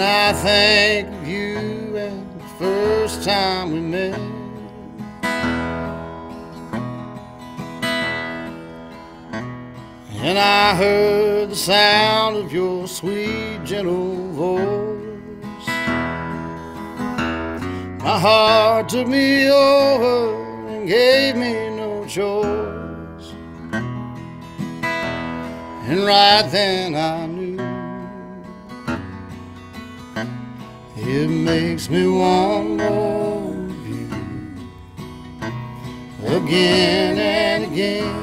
I think of you and the first time we met. And I heard the sound of your sweet, gentle voice. My heart took me over and gave me no choice. And right then I knew it makes me want more of you again and again.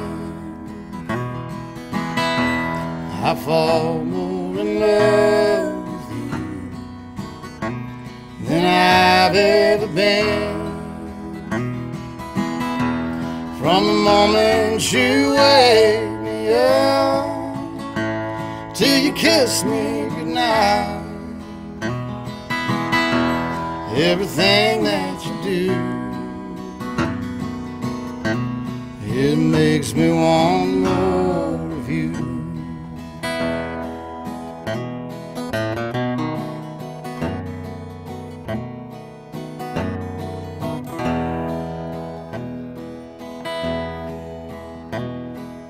I fall more in love with you than I've ever been. From the moment you wake me up till you kiss me goodnight, everything that you do, it makes me want more of you.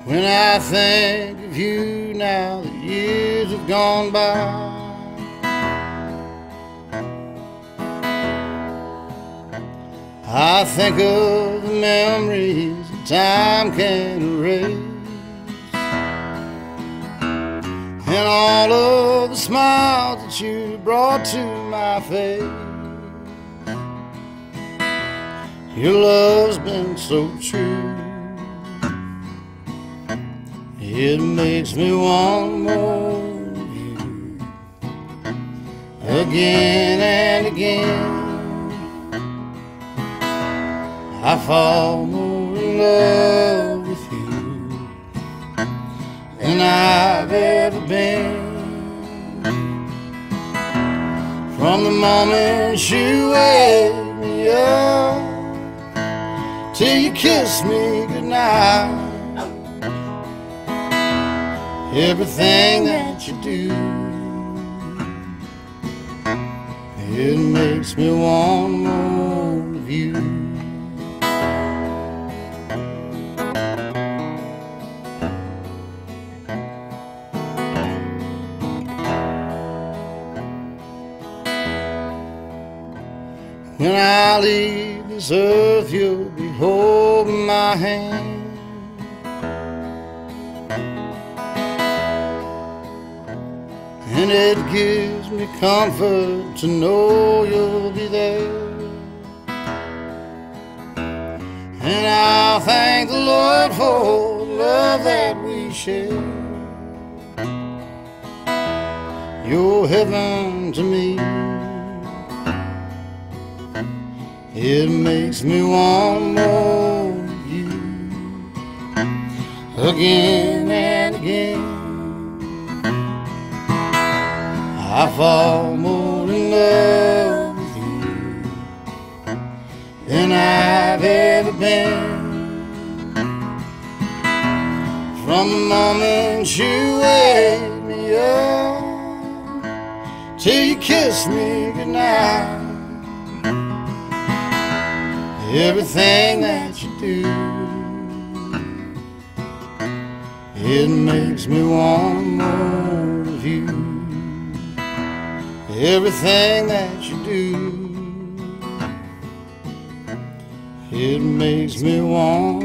When I think of you now that years have gone by I think of the memories time can erase. And all of the smiles that you brought to my face. Your love's been so true. It makes me want more of you. Again and again. I fall more in love with you than I've ever been. From the moment you wake me up till you kiss me goodnight. Everything that you do, it makes me want more When I leave this earth, you'll be holding my hand. And it gives me comfort to know you'll be there. And I'll thank the Lord for the love that we share. You're heaven to me. It makes me want more of you again and again. I fall more in love with you than I've ever been. From the moment you wake me up till you kiss me goodnight, everything that you do, it makes me want more of you everything that you do. It makes me want